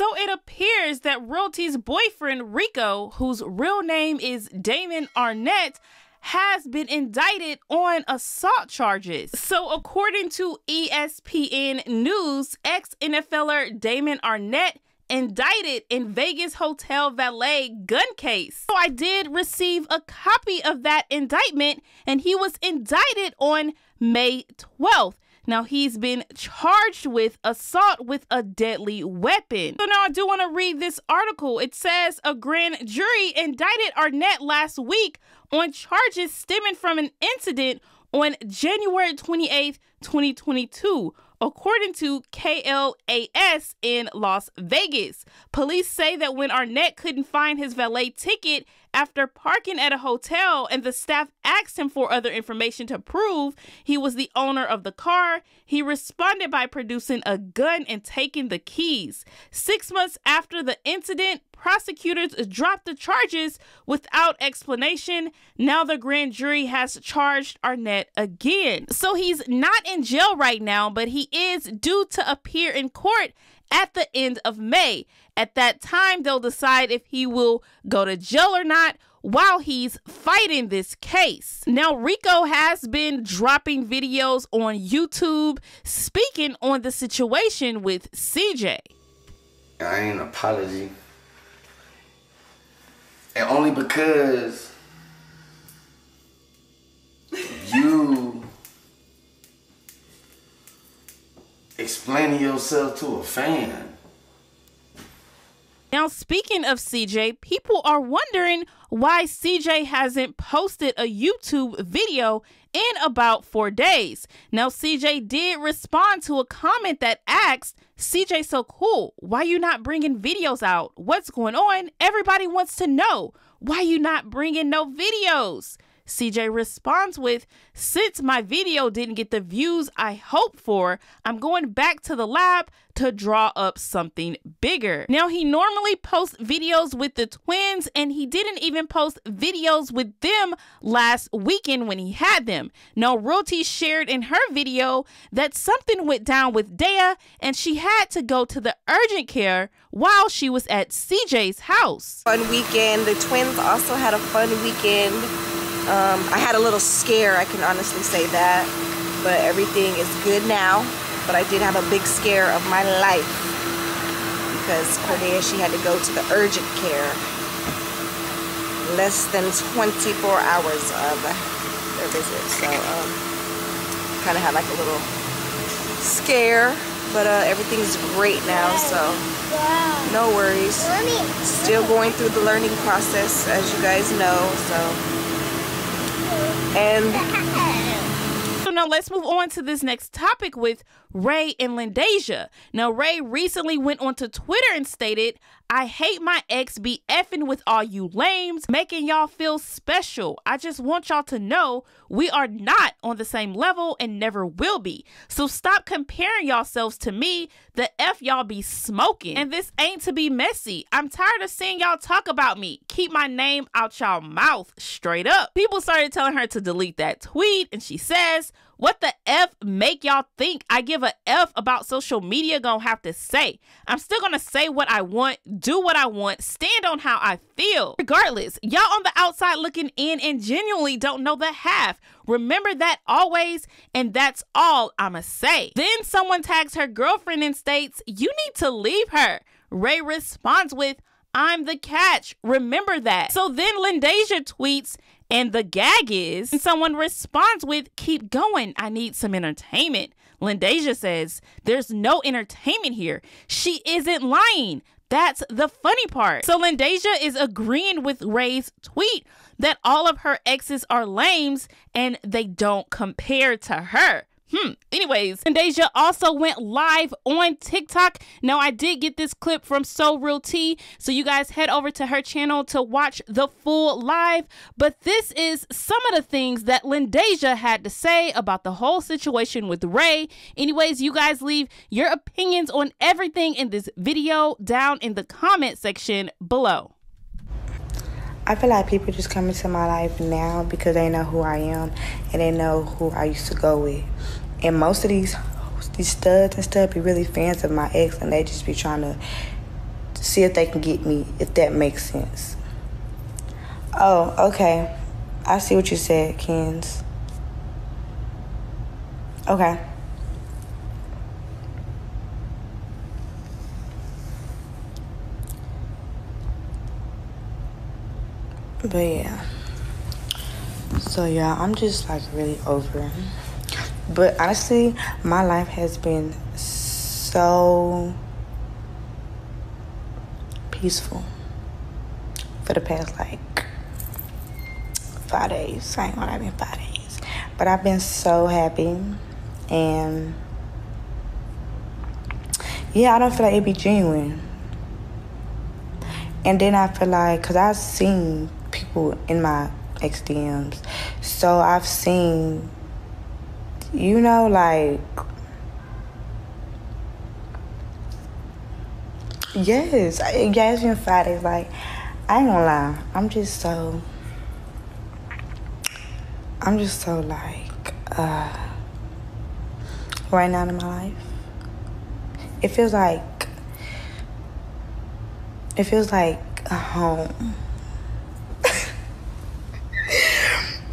So it appears that Royalty's boyfriend, Rico, whose real name is Damon Arnette, has been indicted on assault charges. So, according to ESPN News, ex NFLer Damon Arnette indicted in Vegas hotel valet gun case. So I did receive a copy of that indictment and he was indicted on May 12th. Now he's been charged with assault with a deadly weapon. So now I do want to read this article. It says a grand jury indicted Arnette last week on charges stemming from an incident on January 28th, 2022 according to KLAS in Las Vegas. Police say that when Arnette couldn't find his valet ticket after parking at a hotel and the staff asked him for other information to prove he was the owner of the car, he responded by producing a gun and taking the keys. Six months after the incident, prosecutors dropped the charges without explanation. Now the grand jury has charged Arnette again. So he's not in jail right now, but he is due to appear in court at the end of May. At that time, they'll decide if he will go to jail or not while he's fighting this case. Now, Rico has been dropping videos on YouTube speaking on the situation with CJ. I ain't an apology and only because you explaining yourself to a fan. Now, speaking of CJ, people are wondering why CJ hasn't posted a YouTube video in about four days. Now, CJ did respond to a comment that asked, CJ so cool. Why you not bringing videos out? What's going on? Everybody wants to know. Why you not bringing no videos? CJ responds with, Since my video didn't get the views I hoped for, I'm going back to the lab to draw up something bigger. Now, he normally posts videos with the twins, and he didn't even post videos with them last weekend when he had them. Now, Royalty shared in her video that something went down with Dea, and she had to go to the urgent care while she was at CJ's house. Fun weekend. The twins also had a fun weekend. Um, I had a little scare, I can honestly say that, but everything is good now. But I did have a big scare of my life because Cordelia, she had to go to the urgent care. Less than 24 hours of their visit. So, um, kind of had like a little scare, but uh, everything's great now, so no worries. Still going through the learning process, as you guys know, so and so now let's move on to this next topic with Ray and Lindasia. Now, Ray recently went onto Twitter and stated, I hate my ex be effing with all you lames, making y'all feel special. I just want y'all to know we are not on the same level and never will be. So stop comparing yourselves to me. The F y'all be smoking. And this ain't to be messy. I'm tired of seeing y'all talk about me. Keep my name out y'all mouth straight up. People started telling her to delete that tweet, and she says, what the F make y'all think I give a F about social media gonna have to say? I'm still gonna say what I want, do what I want, stand on how I feel. Regardless, y'all on the outside looking in and genuinely don't know the half. Remember that always, and that's all I'ma say. Then someone tags her girlfriend and states, You need to leave her. Ray responds with, I'm the catch. Remember that. So then Lindasia tweets, and the gag is, and someone responds with, Keep going. I need some entertainment. Lindasia says, There's no entertainment here. She isn't lying. That's the funny part. So Lindasia is agreeing with Ray's tweet that all of her exes are lames and they don't compare to her. Hmm. Anyways, Deja also went live on TikTok. Now, I did get this clip from So Real T, so you guys head over to her channel to watch the full live. But this is some of the things that Lindasia had to say about the whole situation with Ray. Anyways, you guys leave your opinions on everything in this video down in the comment section below. I feel like people just come into my life now because they know who I am and they know who I used to go with. And most of these these studs and stuff be really fans of my ex and they just be trying to see if they can get me, if that makes sense. Oh, okay. I see what you said, Kens. Okay. But yeah. So yeah, I'm just like really over. But honestly, my life has been so peaceful for the past like five days. I ain't gonna have been five days. But I've been so happy and yeah, I don't feel like it'd be genuine. And then I feel like, cause I've seen people in my ex DMs, so I've seen, you know, like, yes, yeah, it's been five. Like, I ain't gonna lie, I'm just so, I'm just so like, uh, right now in my life, it feels like it feels like a home.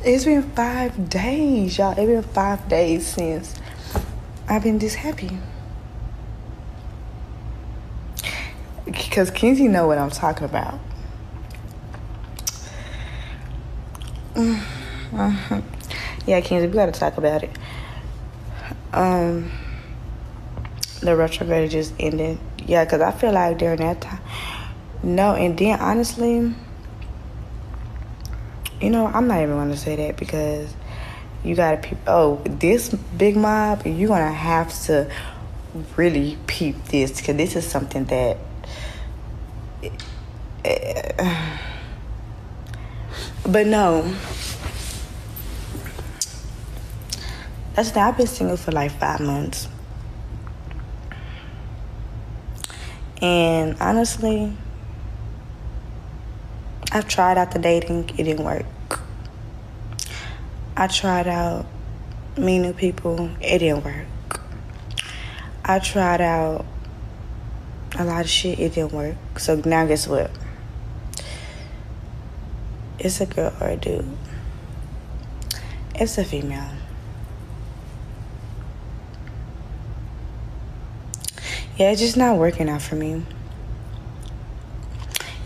It's been five days, y'all. It's been five days since I've been this happy. Because Kenzie know what I'm talking about. Mm-hmm. Yeah, Kenzie, we gotta talk about it. Um, the retrograde just ended. Yeah, because I feel like during that time, no, and then honestly, you know, I'm not even gonna say that because you gotta peep. Oh, this big mob, you're gonna have to really peep this because this is something that. but no. That's the I've been single for like five months. And honestly, I've tried out the dating, it didn't work. I tried out meeting new people, it didn't work. I tried out a lot of shit, it didn't work. So now guess what? It's a girl or a dude. It's a female. Yeah, it's just not working out for me.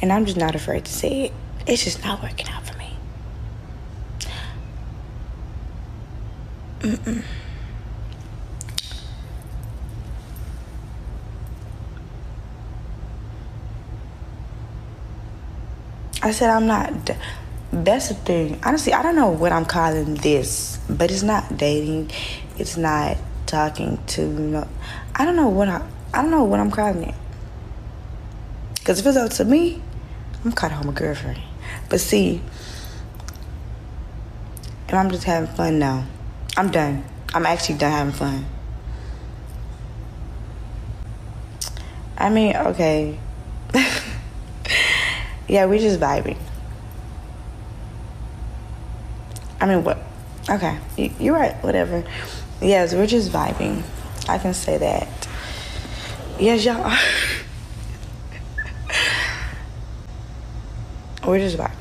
And I'm just not afraid to say it. It's just not working out for me. Mm-mm. I said I'm not. That's the thing. Honestly, I don't know what I'm calling this, but it's not dating. It's not talking to. I don't know what I. I don't know what I'm calling it. Cause if it's up to me, I'm calling home a girlfriend. But see, if I'm just having fun now, I'm done. I'm actually done having fun. I mean, okay. yeah, we're just vibing. I mean, what? Okay, you're right. Whatever. Yes, we're just vibing. I can say that. Yes, y'all. We're just.